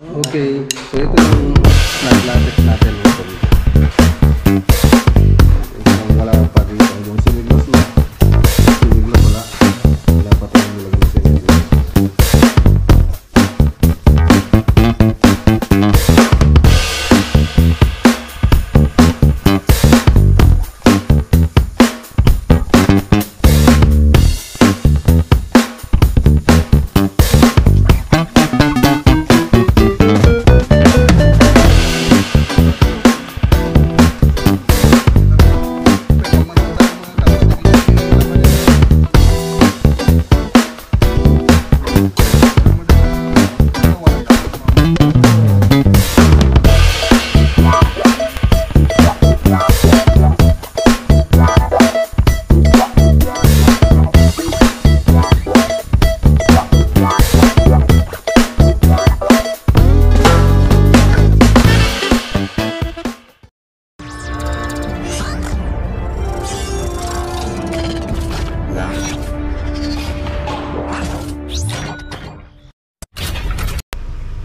Okay, so ito yung nag-latex natin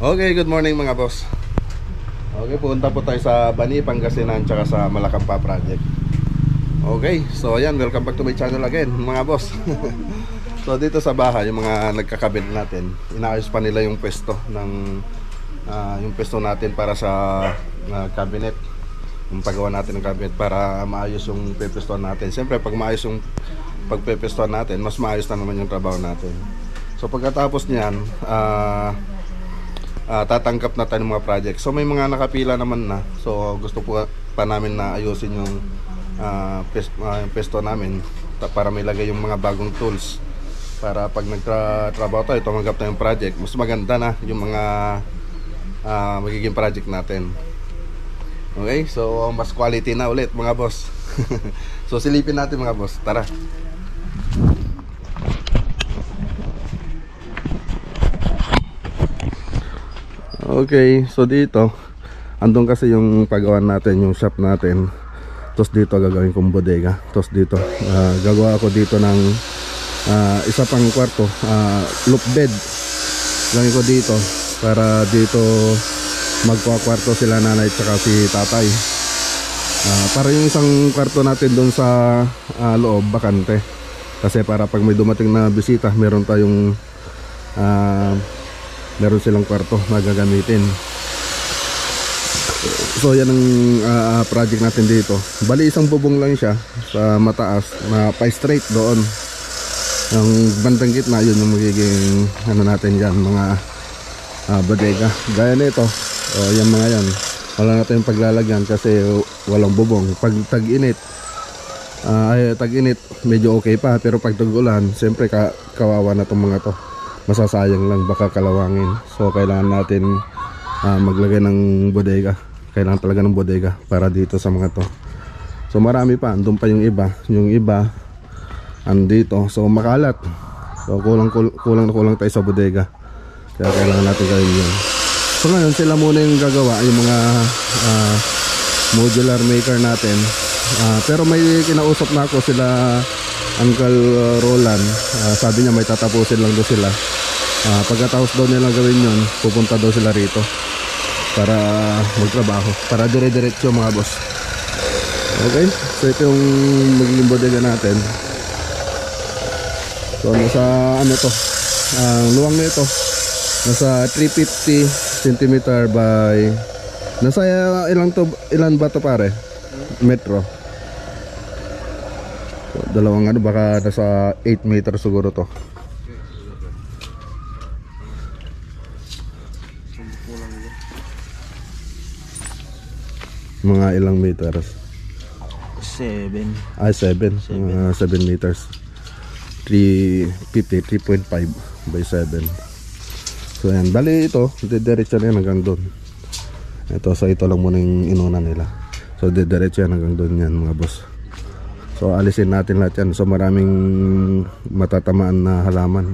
Okay, good morning mga boss. Okay, punta po tayo sa Bani, Pangasinan, tsaka sa Malacampa Project. Okay, so ayan, welcome back to my channel again, mga boss. so dito sa bahay, yung mga nagkakabit natin, inaayos pa nila yung pwesto ng ah, yung pwesto natin para sa ah, cabinet. Yung paggawa natin ng cabinet para maayos yung pepestuan natin. Siyempre, pag maayos yung pagpepestuan natin, mas maayos na naman yung trabaho natin. So pagkatapos niyan, ah ah, tatanggap na tayo ng mga project. So may mga nakapila naman na. So gusto po pa namin na ayusin yung ah, pes, ah, yung pesto namin para may lagay yung mga bagong tools para pag nagtrabaho tayo, tumanggap tayo ng project, mas maganda na yung mga ah, magiging project natin. Okay, so mas quality na ulit mga boss. so silipin natin mga boss. Tara. Okay, so dito andun kasi yung paggawa natin, yung shop natin. Tapos dito gagawin kong bodega. Tapos dito ah, gagawa ako dito ng ah, isa pang kwarto, ah, loop bed. Gawin ko dito para dito magkakwarto sila nanay at si tatay. Ah, para yung isang kwarto natin doon sa ah, loob bakante. Kasi para pag may dumating na bisita, meron tayong ah, meron silang kwarto na gagamitin. So yan ang ah, project natin dito. Bali isang bubong lang siya sa mataas na pa straight doon. Ang bandang gitna yun yung magiging ano natin diyan mga ah, bodega. Gaya nito. O yan mga yan. Wala natin paglalagyan kasi walang bubong. Pag tag-init ah, ay tag-init medyo okay pa pero pag tag-ulan siyempre ka kawawa na tong mga to masasayang lang baka kalawangin. So kailangan natin ah, maglagay ng bodega. Kailangan talaga ng bodega para dito sa mga to. So marami pa. Andun pa yung iba. Yung iba andito. So makalat. So kulang kul- kulang na kulang tayo sa bodega. Kaya kailangan natin gawin yun. So ngayon sila muna yung gagawa yung mga ah, modular maker natin. Ah, pero may kinausap na ako sila Uncle uh, Roland. Ah, sabi niya may tatapusin lang daw sila Ah, pagkatapos daw nila gawin yun pupunta daw sila rito para magtrabaho para dire-diretso mga boss. Okay so ito yung magiging bodega natin. So nasa ano to? Ang luwang nito nasa 350 cm by nasa uh, ilang to ilan ba to pare? Metro. So, dalawang ano baka nasa 8 meter siguro to mga ilang meters? 7 ay 7 mga 7 meters. 350 3.5 by 7 so yan bali ito didiretso na yan hanggang doon. Ito so ito lang muna yung inuna nila. So didiretso yan hanggang doon yan mga boss. So alisin natin lahat yan. So maraming matatamaan na halaman.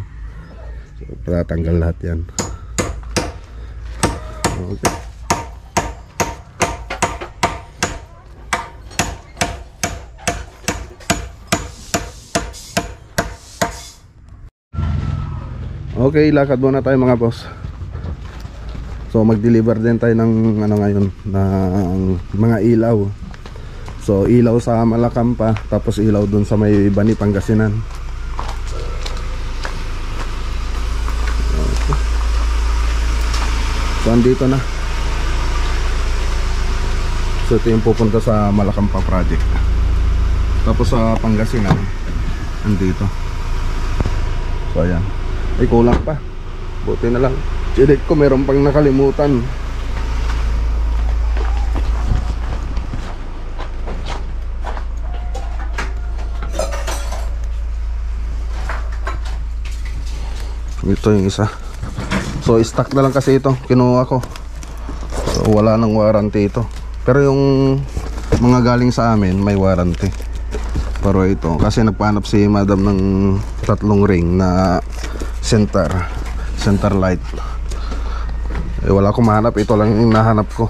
So tatanggal lahat yan. Okay Okay, lakad muna tayo mga boss. So mag-deliver din tayo ng ano ngayon ng mga ilaw. So ilaw sa Malacampa tapos ilaw dun sa may Bani Pangasinan. Okay. So andito na. So ito yung pupunta sa Malacampa project. Tapos sa Pangasinan andito. So ayan. Ay kulang pa. Buti na lang. Chinek ko meron pang nakalimutan. Ito yung isa. So stock na lang kasi ito. Kinuha ko. So wala nang warranty ito. Pero yung mga galing sa amin may warranty. Pero ito kasi nagpahanap si madam ng tatlong ring na center center light. Eh wala akong mahanap. Ito lang yung nahanap ko.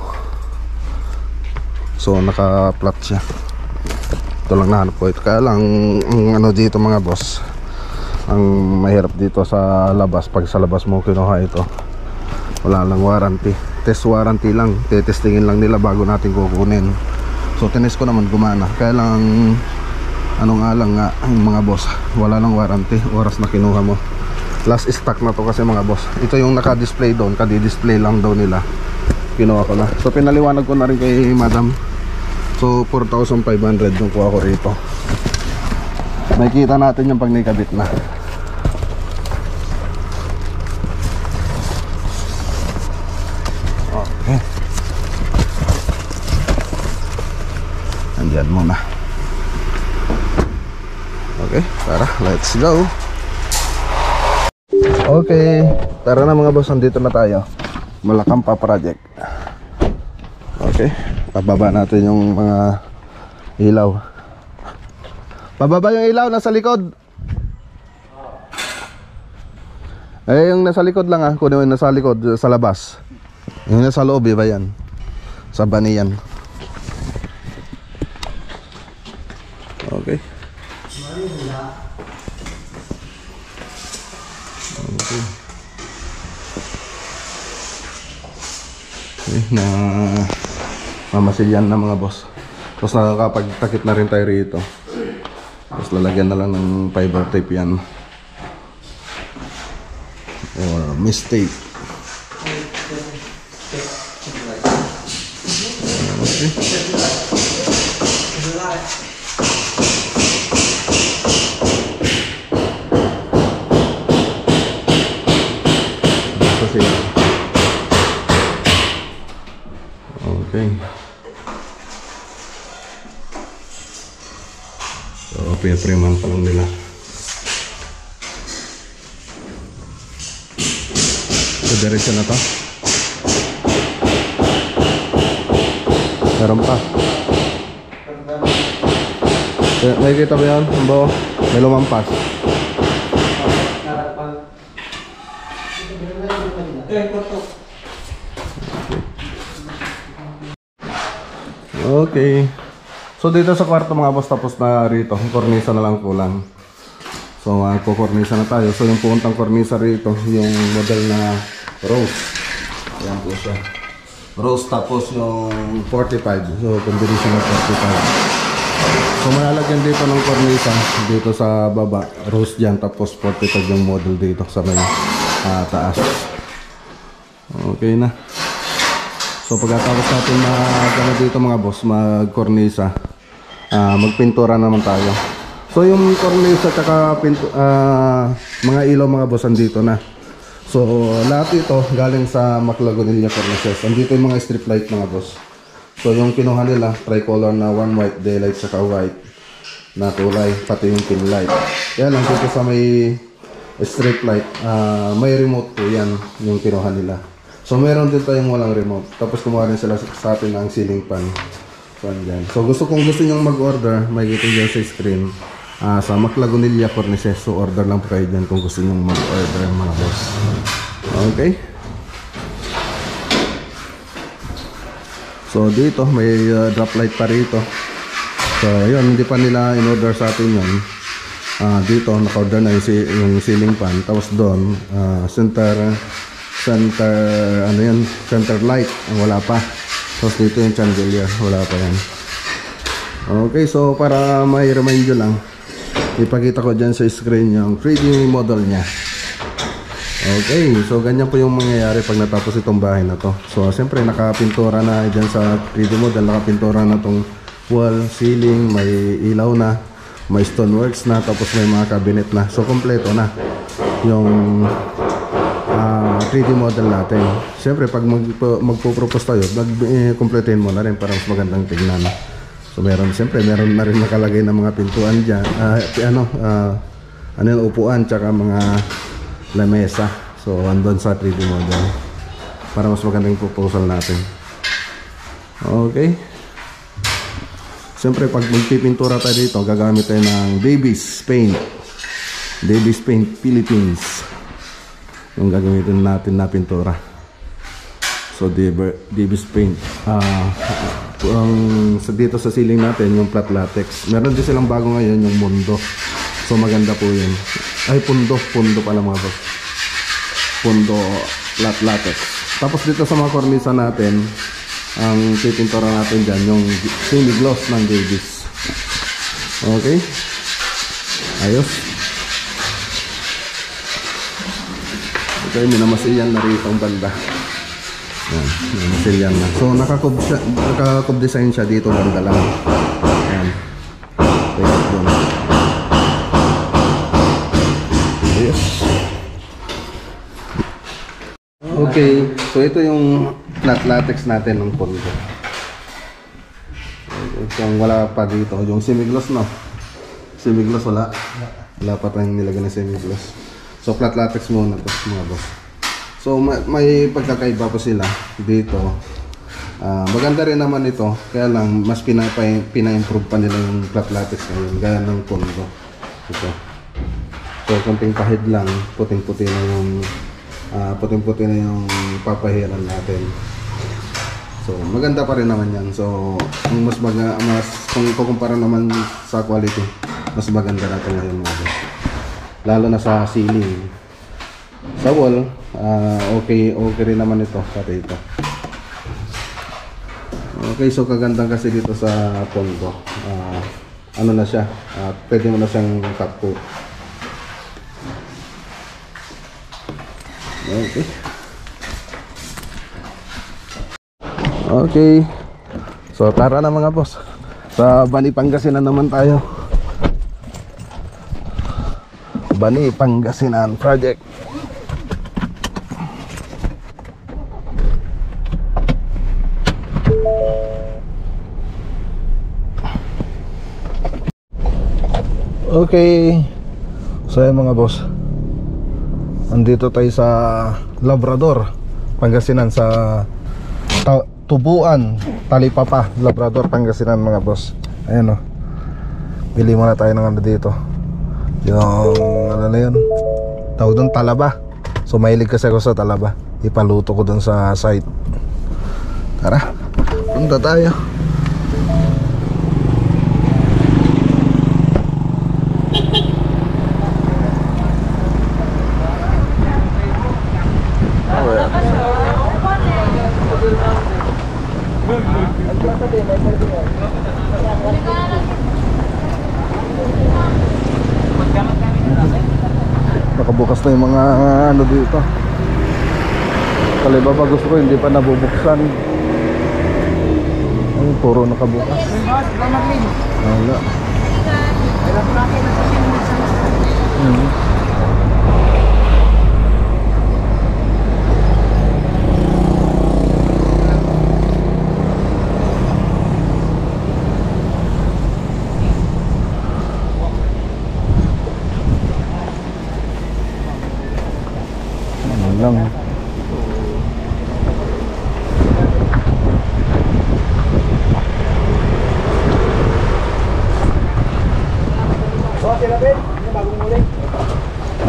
So naka-flat siya. Ito lang nahanap ko. Ito kaya lang ang ano dito mga boss ang mahirap dito sa labas pag sa labas mo kinuha ito wala lang warranty test warranty lang tetestingin lang nila bago natin kukunin so tinest ko naman gumana kaya lang ano nga lang nga mga boss wala lang warranty oras na kinuha mo last stock na to kasi mga boss ito yung naka-display doon kadi-display lang daw nila kinuha ko na so pinaliwanag ko na rin kay madam so 4,500 yung kuha ko rito Makikita natin yung pag naikabit na. Okay. Andiyan muna. Okay, tara, let's go. Okay, tara na mga boss, andito na tayo. Malakampa project. Okay, pababa natin yung mga ilaw. Pababa yung ilaw, nasa likod. Eh, yung nasa likod lang ah. Kunin mo yung nasa likod, sa labas. Yung nasa loob, iba yan. Sa bani yan. Okay. Okay. Okay, na mamasilyan na mga boss. Tapos nakakapagtakip na rin tayo rito. Tapos lalagyan na lang ng fiber tape yan. Or mistake. Okay. Diretso na to. Meron pa. Eh, Nakikita ba yan? Ang bawa? May lumampas. Okay. So dito sa kwarto mga boss tapos na rito. Kornisa na lang kulang. So uh, kukornisa na tayo. So yung puntang kornisa rito, yung model na rose. Ayan po siya. Rose tapos yung 45. So combination ng 45. So malalagyan dito ng kornisa dito sa baba. Rose dyan tapos 45 yung model dito sa may ah, taas. Okay na. So pagkatapos natin mag dito mga boss, magkornisa, ah magpintura naman tayo. So yung kornisa tsaka pinto, ah, mga ilaw mga boss andito na. So lahat ito galing sa Maclagonilla Cornices. Andito yung mga strip light mga boss. So yung kinuha nila, tricolor na one white daylight tsaka white na kulay, pati yung pin light. Kaya lang dito sa may strip light, ah, may remote po yan yung kinuha nila. So meron din tayong walang remote. Tapos kumuha rin sila sa atin ng ceiling fan. Andyan. so gusto kung gusto nyong mag-order, may kita dyan sa screen. Ah, sa Maclagonilla Cornices. So order lang po kayo dyan kung gusto nyong mag-order mga boss. Okay. So dito may uh, drop light pa rito. So yun, hindi pa nila in-order sa atin yun. Ah, dito naka-order na yung, yung ceiling fan. Tapos doon, ah, center center ano yan center light wala pa tapos dito yung chandelier wala pa yan okay so para may remind nyo lang ipakita ko dyan sa screen yung 3D model niya okay so ganyan po yung mangyayari pag natapos itong bahay na to so siyempre nakapintura na dyan sa 3D model nakapintura na tong wall, ceiling, may ilaw na may stoneworks na tapos may mga cabinet na so kompleto na yung ah, 3D model natin. Siyempre, pag mag, magpo-propose tayo, mag-completein mo na rin para mas magandang tignan. So, meron, siyempre, meron na rin nakalagay ng mga pintuan dyan. ah, ano, ah, ano yung upuan, tsaka mga lamesa. So, andun sa 3D model. Para mas magandang proposal natin. Okay. Siyempre, pag magpipintura tayo dito, gagamit tayo ng Davis Paint. Davis Paint Philippines yung gagamitin natin na pintura so Davis Paint ah ang sa dito sa ceiling natin yung flat latex. Meron din silang bago ngayon yung mundo. So maganda po yun. Ay pundo. Pundo pala mga boss. Pundo flat latex. Tapos dito sa mga kornisa natin ang pipintura natin dyan yung semi gloss ng Davis. Okay? Ayos. Okay, minamasilyan na rito ang banda. Yan, minamasilyan na. So, nakakub, siya, nakakub design siya dito banda lang. Yan. Wait, doon. Yes. Okay, so ito yung flat latex natin ng pondo. Ito yung wala pa dito, yung semi-gloss no. Semi-gloss wala. Wala pa tayong nilagay na semi-gloss. So flat latex muna to mga boss. So may, may pagkakaiba po sila dito. Ah, maganda rin naman ito, kaya lang mas pinapa, pina-improve pa nila yung flat latex ngayon, gaya ng pondo. Ito. So konting pahid lang, puting-puti na yung ah, puting-puti na yung papahiran natin. So maganda pa rin naman yan. So kung mas maga, mas kung kukumpara naman sa quality, mas maganda natin ngayon mga lalo na sa ceiling sa wall ah, okay okay rin naman ito pati ito okay so kagandang kasi dito sa pondo. Ah, ano na siya? Ah, pwede mo na siyang top coat okay. Okay. So tara na mga boss. Sa Bani Pangasinan naman tayo. Bani Pangasinan Project. Okay. So yan mga boss. Andito tayo sa Labrador, Pangasinan sa Ta- Tubuan, Talipapa, Labrador, Pangasinan mga boss. Ayan o. Bili muna tayo ng ano dito yung ano na yun tawag doon talaba so mahilig kasi ako sa talaba ipaluto ko doon sa site tara punta tayo nakabukas na yung mga ano dito kaliba pa gusto ko hindi pa nabubuksan. Ay puro nakabukas. Wala. Ano lang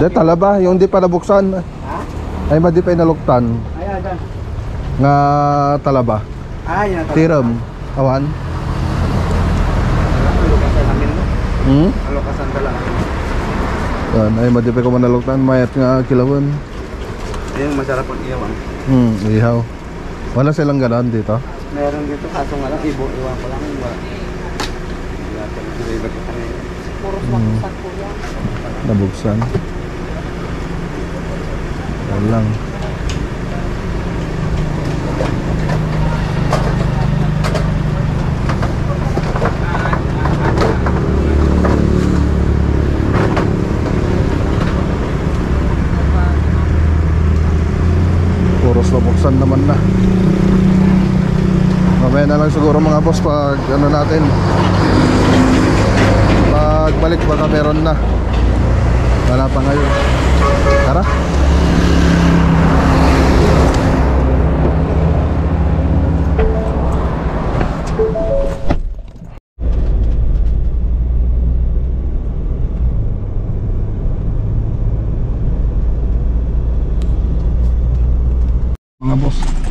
Hindi, talaba. Yung di pa nabuksan. Ay, ma di pa inaluktan. Ayan, dyan. Nga talaba. Ah, yan. Tiram. Awan. Alukasan namin mo. Hmm? Alukasan ka lang. Yan, ay ma di pa ko manaluktan. Mayat nga kilawan. Yung masarap pag iwan. Hmm, ihaw. Wala silang ganon dito? Meron dito, kaso nga lang, ibo, iwan ko lang. Yata, deliver ko kanina. Puro Hmm. yan. Nabuksan. Lang. Puros nabuksan naman na. Mamaya na lang siguro mga boss pag ano natin. Pagbalik baka meron na. Wala pa ngayon. Tara.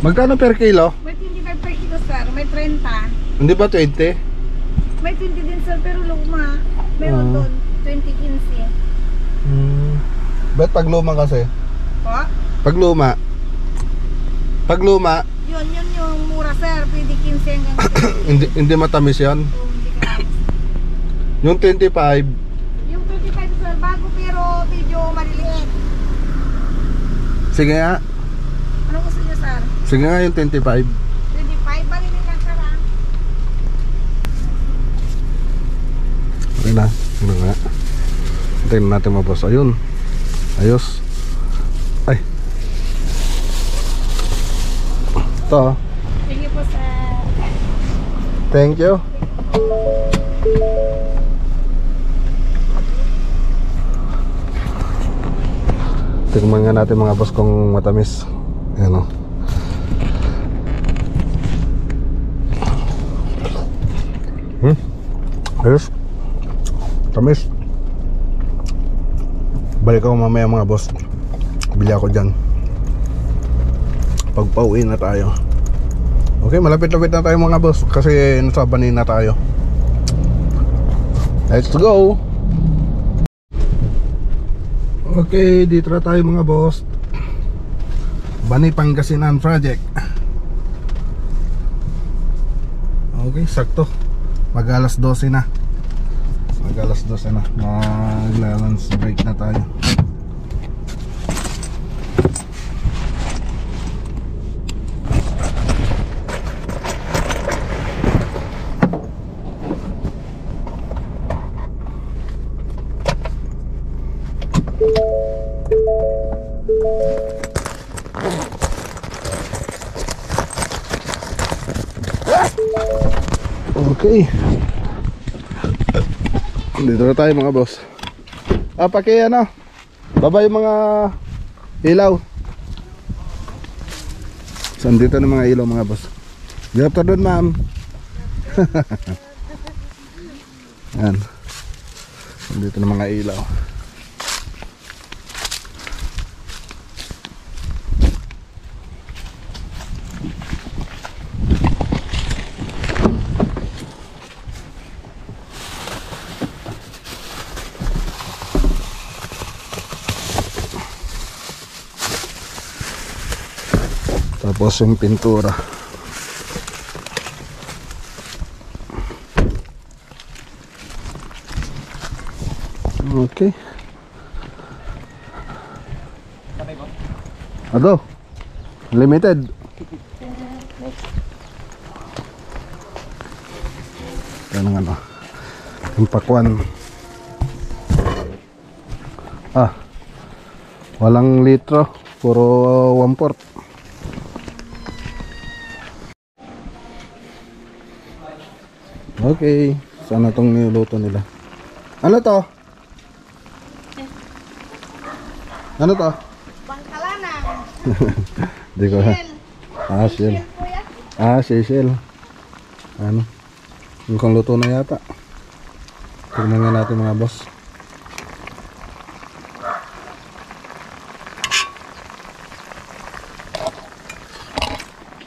Magkano per kilo? May 25 per kilo sir, may 30. Hindi ba 20? May 20 din sir, pero luma. Meron Ah. doon, 20-15. Hmm. Ba't pag luma kasi? Po? Pag luma? Pag luma, Yun, yun yung mura sir, pwede 15 hanggang 20. hindi, hindi matamis yan. So, hindi ka. Yung 25, Yung 25 sir, bago pero medyo maliliit. sige nga. Ano gusto niyo sir? Sige nga yung 25. 25, maliliit lang sir ah. Okay na. Ano nga. Tingnan natin mga boss. Ayun. Ayos. Ay. Ito. Sige po sir. Thank you. Tingnan nga natin mga boss kung matamis. Ayan o. Ayos. Tamis. Balik ako mamaya mga boss. Bili ako dyan. Pag pauwi na tayo. Okay, malapit-lapit na tayo mga boss kasi nasa Banin na tayo. Let's go! Okay, dito na tayo mga boss. Bani Pangasinan Project. Okay, sakto. Mag alas 12 na. Mag alas 12 na. Maglalans break na tayo. Okay. Dito na tayo mga boss. Ah, paki ano? Baba yung mga ilaw. Saan dito na mga ilaw mga boss? Dito doon ma'am. Yan. Dito na mga ilaw. Tapos yung pintura. Okay. Ado. Limited. Yan ang ano. Yung pakwan. Ah. Walang litro. Puro 1 port. Okay. Sana tong niluluto nila. Ano to? Ano to? Bangkalanang. Hindi ko ha. Ah, shell. Ah, shell. Ano? Mukhang luto na yata. Tignan nga natin mga boss.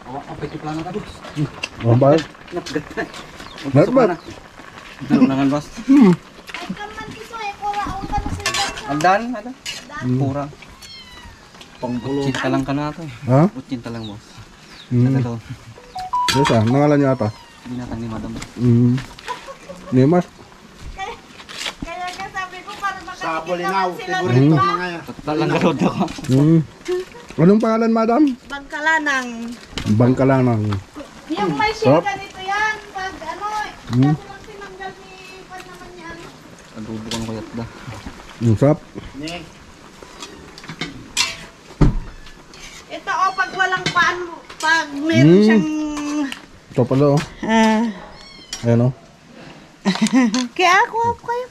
Oh, ang pagkiplano ka, boss. Oh, bakit? Not bad. Ano eh, tanong sa iba. Aldan, ano? Kurang. Utsinta lang ka na ito. Ha? Utsinta lang boss. Mm. Ito. Yes ah, nangalan niya ata. Binatang ni madam. Mm. Nemas. Kaya ka sabi ko para makatikin Bolinaw, naman sila favorite ng ko mga yan. Total lang garod ako. Mm. Anong pangalan, madam? Bangkalanang. Bangkalanang. Yung may Sarap. shell ganito yan. Pag ano, Hmm. Adobo ko ng kuyat da. Yung. Ning, Ito oh, pag walang paan, pag meron Hmm. siyang... Ito pala oh. Ah. Ayan oh. kaya ako, ako kayo.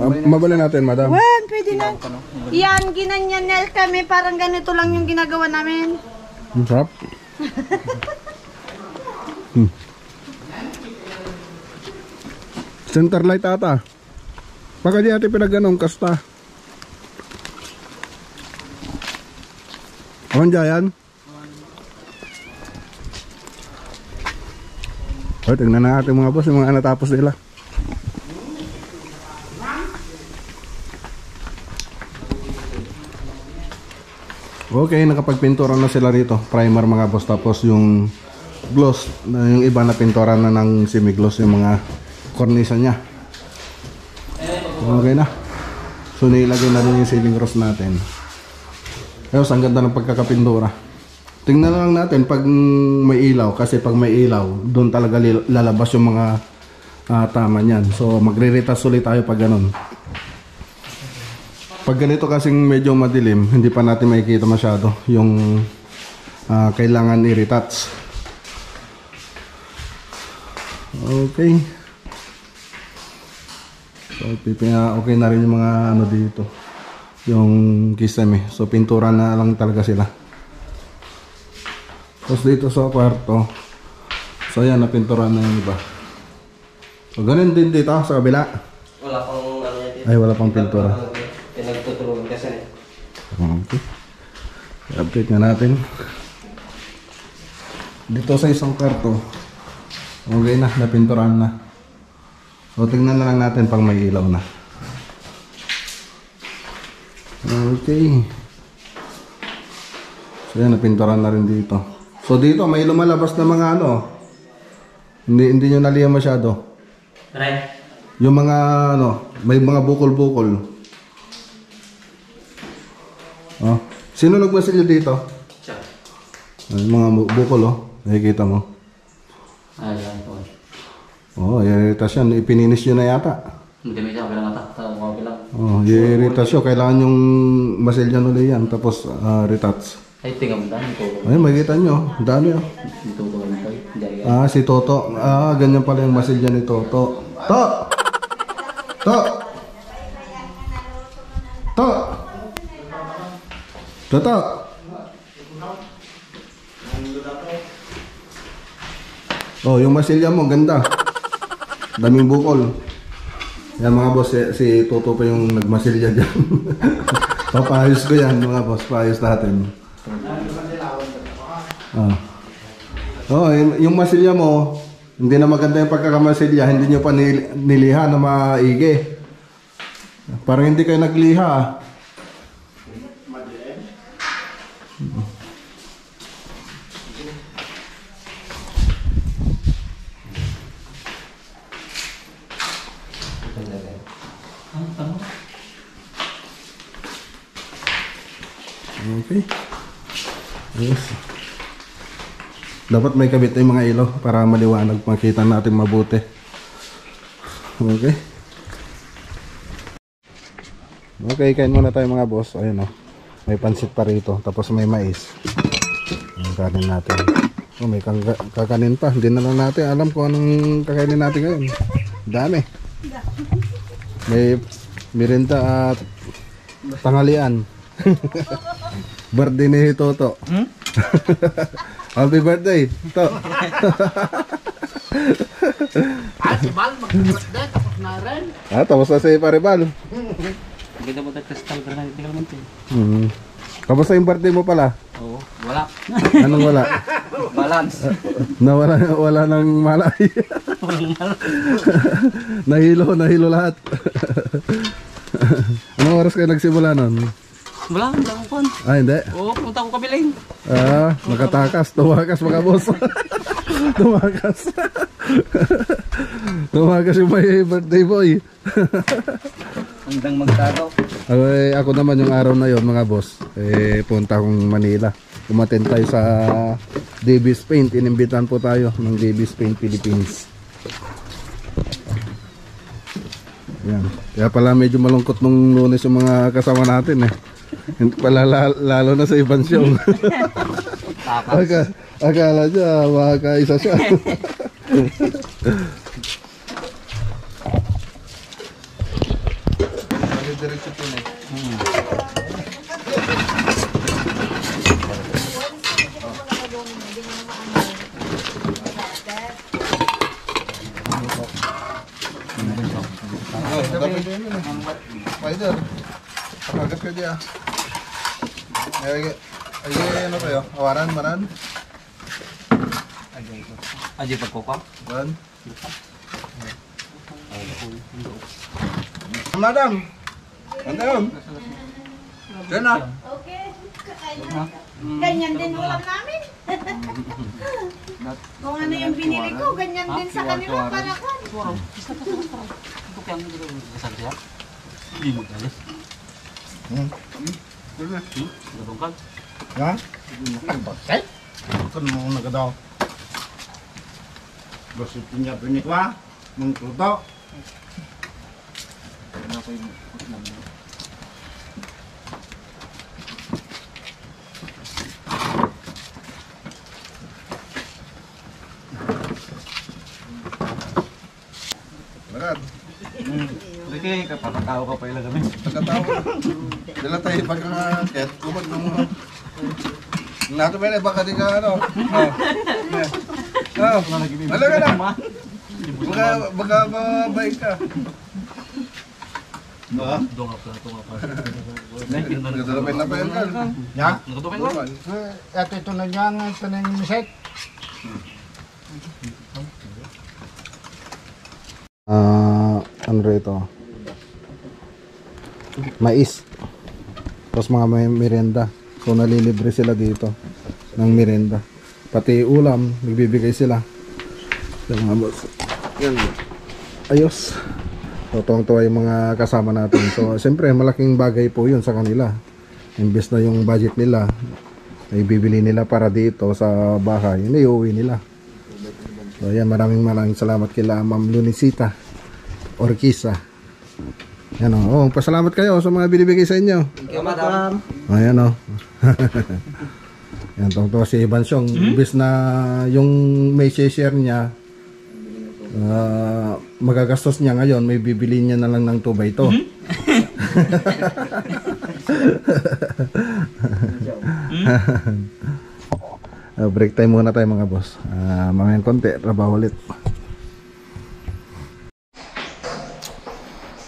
Ah, mabali natin, madam. Wan, pwede na. Yan, ginanyan na kami. Parang ganito lang yung ginagawa namin. Yung sarap. hmm. Center light ata. Baka di ate pinagganong kasta. Awan dyan? O, tingnan natin mga boss, yung mga natapos nila. Okay, nakapagpintura na sila rito. Primer mga boss. Tapos yung gloss, na yung iba na pintura na ng semi-gloss yung mga cornisa niya. Okay na. So nilagay na rin yung ceiling rose natin. Ayos, ang ganda ng pagkakapintura. Tingnan na lang natin pag may ilaw. Kasi pag may ilaw, doon talaga lalabas yung mga ah, tama niyan. So magre-retas ulit tayo pag ganun. Pag ganito kasing medyo madilim, hindi pa natin makikita masyado yung ah, kailangan i-retouch. Okay. So, pipina, okay na rin yung mga ano dito. Yung kisame. So, pintura na lang talaga sila. Tapos dito sa kwarto, so yan, napintura na yung iba. So, ganun din dito sa kabila. Wala pang ano yan. Ay, wala pang pintura. Pinagtutulungan kasi. Okay. I-update nga natin. Dito sa isang karto, okay na, napinturahan na. So, tingnan na lang natin pang may ilaw na. Okay. So, yan, napinturahan na rin dito. So, dito, may lumalabas na mga ano. Hindi, hindi nyo naliyan masyado. Right. Yung mga ano, may mga bukol-bukol. Oh. Sino nagmasilyo dito? Siya. Ay, mga bu- bukol oh. Nakikita mo. Ayan po. Oh, iritas yan. Ipininis nyo na yata. Hindi may siya. Bilang atak. Tawag bilang. Oh, iritas yun. Kailangan yung masilyan ulit yan. Tapos uh, retouch. Ay, tingnan mo dahil. Ito. Ay, makikita nyo. Dami oh. Ko lang tayo. Diyan ka. Ah, si Toto. Ah, ganyan pala yung masilyan ni Toto. To! To! To! Toto! Oh, yung masilya mo, ganda. Daming bukol. Yan mga boss, si, si Toto pa yung nagmasilya dyan. Papayos ko yan mga boss, paayos natin. Ah. Oh, yung, masilya mo, hindi na maganda yung pagkakamasilya, hindi nyo pa nil, niliha na maigi. Parang hindi kayo nagliha. ah. Okay. Yes. Dapat may kabit yung mga ilaw para maliwanag makita natin mabuti. Okay. Okay, kain muna tayo mga boss. Ayun oh. May pansit pa rito. Tapos may mais. Ang natin. Oh, may kakanin pa. Hindi na lang natin alam kung anong kakainin natin ngayon. Dami. May merinda at tanghalian. birthday ni Toto. Happy birthday. To. ah, si Bal, mag-birthday, tapos na rin. ah, tapos na si Paribal. Ganda mo tayo kristal. Pero hindi ka naman ito. Hmm. Kamusta yung birthday mo pala? Oo. Wala. Anong wala? Balance. Nawala wala nang malay. nahilo, nahilo lahat. Anong oras kayo nagsimula nun? Wala, wala akong kwan. Ah, hindi. Oo, pumunta ko kabilang. Ah, nakatakas. Tumakas mga boss. Tumakas. Tumakas yung may birthday boy. Hanggang magtagaw. Ay, ako naman yung araw na yon mga boss. Eh, punta akong Manila. Umaten tayo sa Davis Paint. Inimbitan po tayo ng Davis Paint Philippines. Yan. Kaya pala medyo malungkot nung lunes yung mga kasama natin eh. Hindi pala la- lalo na sa ibang show. Aka, akala niya makakaisa siya. Spider. Pakagat ka diya. Ay, ay, ano kayo? Awaran, maran? Aji pagkuka. Maran? Madam! Madam! Diyan na. Okay. Ganyan din ulam namin. Kung ano yung binili ko, ganyan din sa kanila para kwan. Ito kaya mo dito sa siya. Hindi mo kaya. Hmm. Gadong ka. Ha? Bakit? Kan mo nagadaw. Basta punya pinik wa, mengkuto. Magad. Sige, kapatao ka pa ilang kami. Pagkatawa. Dala tayo pagkakakit. Kumag ng mga... Nato ba na baka di ka ano? Oh. Oh. Ano ka na? Baka, baka mabait ka. No? Dongap na ito nga pa. Nagdalapin na pa yun kan. Ya. Nakatumay ko. At ito na dyan, ito na yung miset. Ah, ano rito? Mais. Tapos mga may merienda. So nalilibre sila dito ng merienda. Pati ulam, nagbibigay sila. Yung mga boss. Yan. Ayos. So tuwang-tuwa yung mga kasama natin. So siyempre malaking bagay po yun sa kanila. Imbes na yung budget nila ay bibili nila para dito sa bahay, naiuwi nila. So yan, maraming maraming salamat kila Ma'am Lunisita Orkisa. Yan o. Oh, pasalamat kayo sa mga binibigay sa inyo. Thank you, madam. Ayan o. Yan, tungtong si Ivan Song. Imbis na yung may share niya, ah, magagastos niya ngayon, may bibili niya na lang ng 2 by 2 Ah, break time muna tayo mga boss. Ah, mamayang konti, trabaho ulit.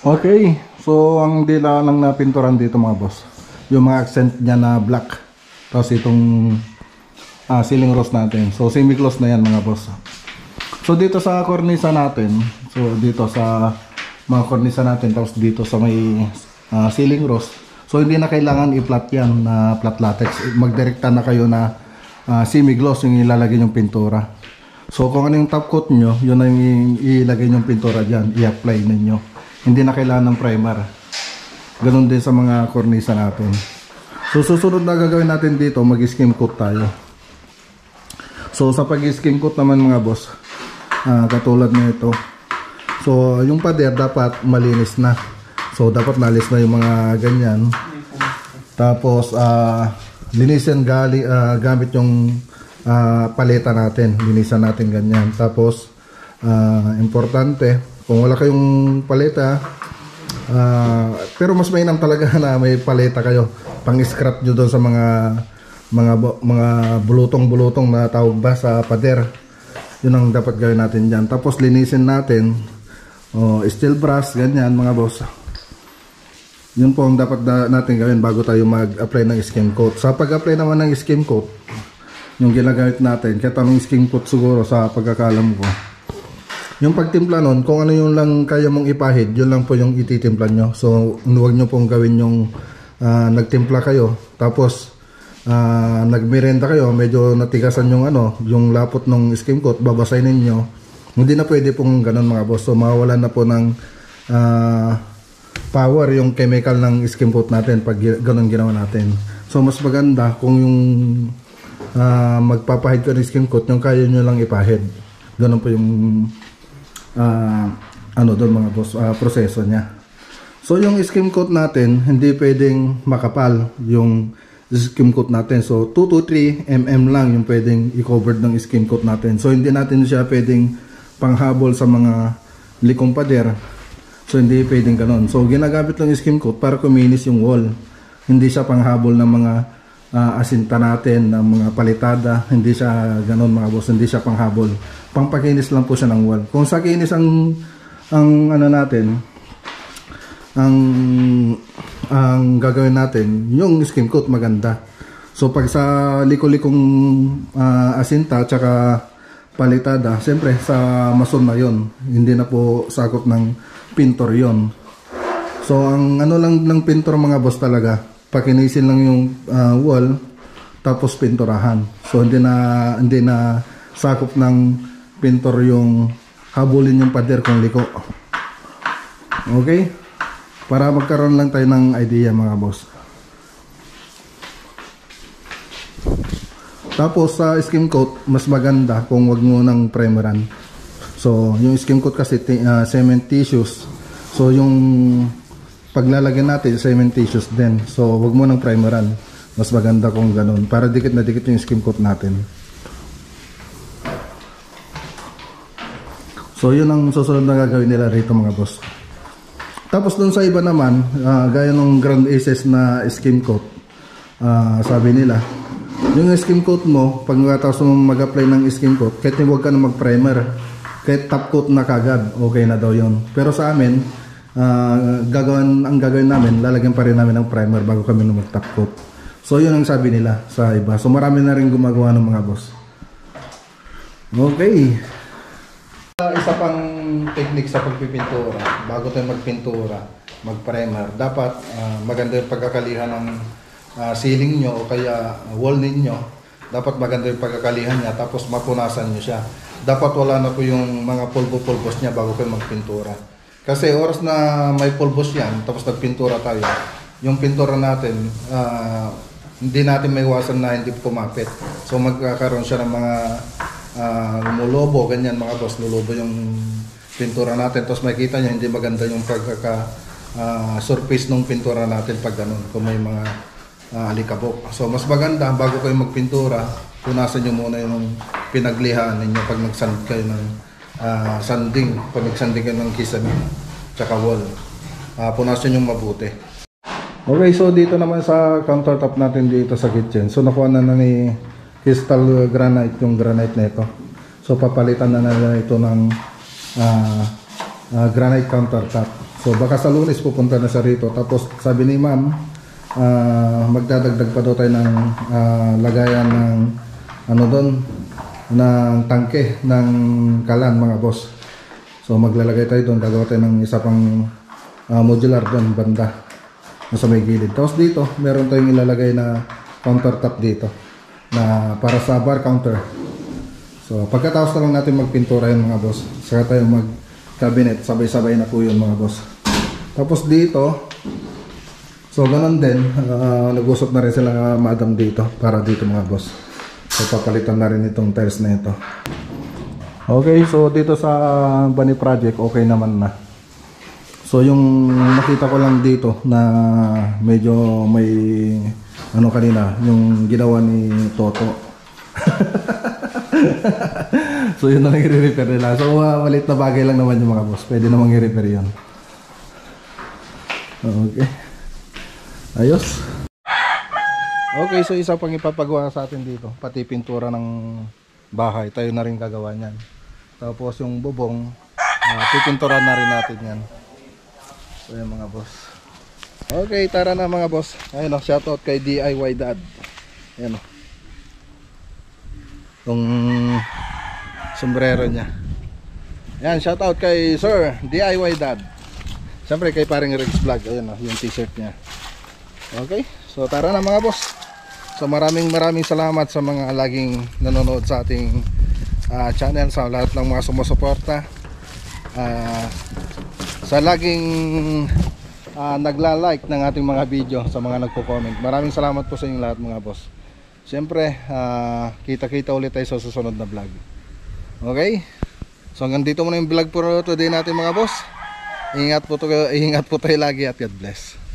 Okay, so ang dila lang na pinturan dito mga boss. Yung mga accent niya na black. Tapos itong ah, ceiling rose natin. So semi-close na yan mga boss. So dito sa cornisa natin, so dito sa mga cornisa natin, tapos dito sa may ah, ceiling rose. So hindi na kailangan i-flat yan na flat latex. Magdirekta na kayo na ah, semi-gloss yung ilalagay yung pintura. So kung ano yung top coat nyo, yun ang i- ilagay yung pintura dyan, i-apply ninyo. Hindi na kailangan ng primer. Ganon din sa mga cornisa natin. So susunod na gagawin natin dito, mag-skim coat tayo. So sa pag-skim coat naman mga boss, ah, katulad nito. So yung pader dapat malinis na. So dapat nalis na yung mga ganyan. Tapos ah linisin gali ah, gamit yung ah, paleta natin. Linisan natin ganyan. Tapos ah, importante kung wala kayong paleta ah, pero mas mainam talaga na may paleta kayo. Pang-scrap nyo doon sa mga mga mga bulutong-bulutong na tawag ba sa pader. Yun ang dapat gawin natin diyan. Tapos linisin natin. Oh, steel brush ganyan mga boss. Yun po ang dapat na, natin gawin bago tayo mag-apply ng skim coat. Sa pag-apply naman ng skim coat, yung ginagamit natin, kahit anong skim coat siguro sa pagkakalam ko. Yung pagtimpla nun, kung ano yung lang kaya mong ipahid, yun lang po yung ititimpla nyo. So, huwag nyo pong gawin yung ah, nagtimpla kayo. Tapos ah, nagmerenda kayo medyo natigasan yung ano yung lapot ng skim coat babasahin ninyo. Hindi na pwede pong ganun mga boss. So mawawalan na po ng ah, power yung chemical ng skim coat natin pag ganun ginawa natin. So mas maganda kung yung ah, magpapahid ko ng skim coat yung kaya nyo lang ipahid. Ganun po yung ah, ano doon mga boss ah, proseso niya So yung skim coat natin, hindi pwedeng makapal yung skim coat natin. So 2 to 3 mm lang yung pwedeng i-cover ng skim coat natin. So hindi natin siya pwedeng panghabol sa mga likong pader. So hindi pwedeng ganon. So ginagamit lang yung skim coat para kuminis yung wall. Hindi siya panghabol ng mga ah, asinta natin, ng mga palitada. Hindi siya ganon mga boss. Hindi siya panghabol. Pangpakinis lang po siya ng wall. Kung sa kinis ang ang ano natin, ang ang gagawin natin yung skim coat maganda. So pag sa liko-likong ah, asinta tsaka palitada siyempre sa mason na yon hindi na po sakop ng pintor yon so ang ano lang ng pintor mga boss talaga pakinisin lang yung ah, wall tapos pinturahan. So hindi na hindi na sakop ng pintor yung habulin yung pader kung liko okay para magkaroon lang tayo ng idea mga boss. Tapos sa skim coat, mas maganda kung wag mo nang primeran. So, yung skim coat kasi ti- ah, cement tissues. So, yung paglalagyan natin cement tissues din. So, wag mo nang primeran. Mas maganda kung ganun. Para dikit na dikit yung skim coat natin. So, yun ang susunod na gagawin nila rito mga boss. Tapos dun sa iba naman, ah, gaya ng Grand Aces na skim coat, ah, sabi nila, yung skim coat mo, pag tapos mo mag-apply ng skim coat, kahit huwag ka na mag-primer, kahit top coat na kagad, okay na daw yon. Pero sa amin, ah, gagawin, ang gagawin namin, lalagyan pa rin namin ng primer bago kami mag-top coat. So yun ang sabi nila sa iba. So marami na rin gumagawa ng mga boss. Okay. Uh, isa pang technique sa pagpipintura, bago tayo magpintura, mag-primer, dapat ah, maganda yung pagkakalihan ng ah, ceiling nyo o kaya wall ninyo. Dapat maganda yung pagkakalihan niya tapos mapunasan nyo siya. Dapat wala na po yung mga pulbo-pulbos niya bago kayo magpintura. Kasi oras na may pulbos yan, tapos nagpintura tayo, yung pintura natin, ah, hindi natin may na hindi kumapit. So magkakaroon siya ng mga ah, lumulobo, ganyan mga boss, lulubo yung pintura natin. Tapos makikita niya hindi maganda yung pagkaka ah, surface ng pintura natin pag ganun, kung may mga ah, alikabok. So mas maganda, bago kayo magpintura, punasan nyo muna yung pinaglihaan ninyo pag nagsand kayo ng ah, sanding, pag nagsanding kayo ng kisame, tsaka wall. Ah, punasan nyo mabuti. Okay, so dito naman sa countertop natin dito sa kitchen. So nakuha na na ni crystal granite yung granite na ito. So papalitan na na ito ng ah, ah, granite countertop. So baka sa lunes pupunta na siya rito. Tapos sabi ni ma'am, ah, magdadagdag pa daw tayo ng ah, lagayan ng ano doon, ng tangke ng kalan mga boss. So maglalagay tayo doon, gagawa tayo ng isa pang ah, modular doon banda nasa may gilid. Tapos dito, meron tayong ilalagay na countertop dito na para sa bar counter. So, pagkatapos na lang natin magpintura yun mga boss. Saka tayo mag cabinet, sabay-sabay na po yun mga boss. Tapos dito, so ganun din, ah, nag-usap na rin sila madam dito para dito mga boss. So, papalitan na rin itong tiles na ito. Okay, so dito sa Bani Project, okay naman na. So yung nakita ko lang dito na medyo may ano kanina, yung ginawa ni Toto. so yun na lang i-repair nila. So uh, maliit na bagay lang naman yung mga boss. Pwede namang i-repair yun. Okay. Ayos. Okay, so isa pang ipapagawa sa atin dito. Pati pintura ng bahay. Tayo na rin gagawa niyan. Tapos yung bubong, uh, pipinturan na rin natin yan. So yun mga boss. Okay, tara na mga boss. Ayun o, shoutout kay DIY Dad. Ayan o. Itong sombrero niya. Ayan, shoutout kay Sir DIY Dad. Siyempre kay paring Rex Vlog. Ayan o, yung t-shirt niya. Okay? So tara na mga boss. So maraming maraming salamat sa mga laging nanonood sa ating ah, channel, sa lahat ng mga sumusuporta. Ah, sa laging ah, nagla-like ng ating mga video, sa mga nagko-comment. Maraming salamat po sa inyong lahat mga boss. Siyempre, ah, kita-kita ulit tayo sa susunod na vlog. Okay? So hanggang dito muna yung vlog for today natin mga boss. Ingat po, to, ingat po tayo lagi at God bless.